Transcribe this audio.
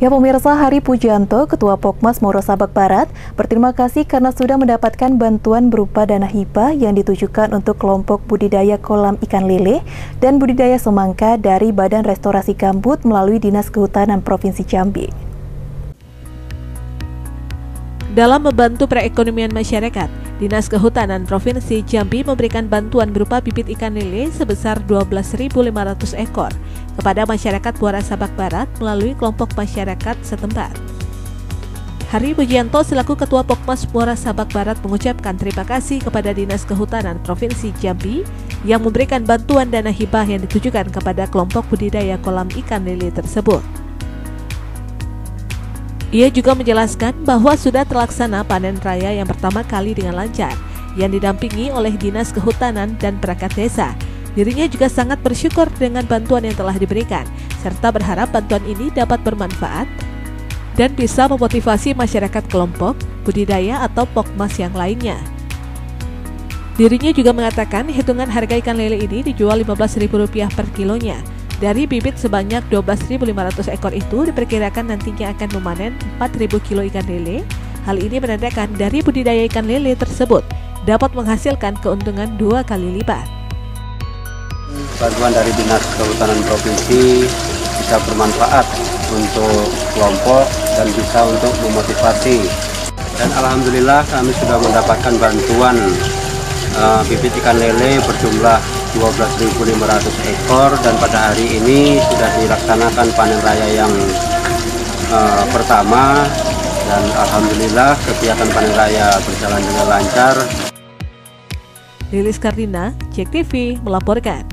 Ya pemirsa Hari Pujanto, Ketua Pokmas Moro Sabak Barat, berterima kasih karena sudah mendapatkan bantuan berupa dana hibah yang ditujukan untuk kelompok budidaya kolam ikan lele dan budidaya semangka dari Badan Restorasi Gambut melalui Dinas Kehutanan Provinsi Jambi. Dalam membantu perekonomian masyarakat, Dinas Kehutanan Provinsi Jambi memberikan bantuan berupa bibit ikan lele sebesar 12.500 ekor kepada masyarakat Muara Sabak Barat melalui kelompok masyarakat setempat. Hari Pujianto selaku Ketua Pokmas Muara Sabak Barat mengucapkan terima kasih kepada Dinas Kehutanan Provinsi Jambi yang memberikan bantuan dana hibah yang ditujukan kepada kelompok budidaya kolam ikan lele tersebut. Ia juga menjelaskan bahwa sudah terlaksana panen raya yang pertama kali dengan lancar, yang didampingi oleh Dinas Kehutanan dan Perangkat Desa. Dirinya juga sangat bersyukur dengan bantuan yang telah diberikan, serta berharap bantuan ini dapat bermanfaat dan bisa memotivasi masyarakat kelompok, budidaya atau pokmas yang lainnya. Dirinya juga mengatakan hitungan harga ikan lele ini dijual Rp15.000 per kilonya, dari bibit sebanyak 12.500 ekor itu diperkirakan nantinya akan memanen 4.000 kilo ikan lele. Hal ini menandakan dari budidaya ikan lele tersebut dapat menghasilkan keuntungan dua kali lipat. Bantuan dari Dinas Kehutanan Provinsi bisa bermanfaat untuk kelompok dan bisa untuk memotivasi. Dan Alhamdulillah kami sudah mendapatkan bantuan uh, bibit ikan lele berjumlah 12.500 ekor dan pada hari ini sudah dilaksanakan panen raya yang uh, pertama dan Alhamdulillah kegiatan panen raya berjalan dengan lancar. Lilis Kardina, Cek TV melaporkan.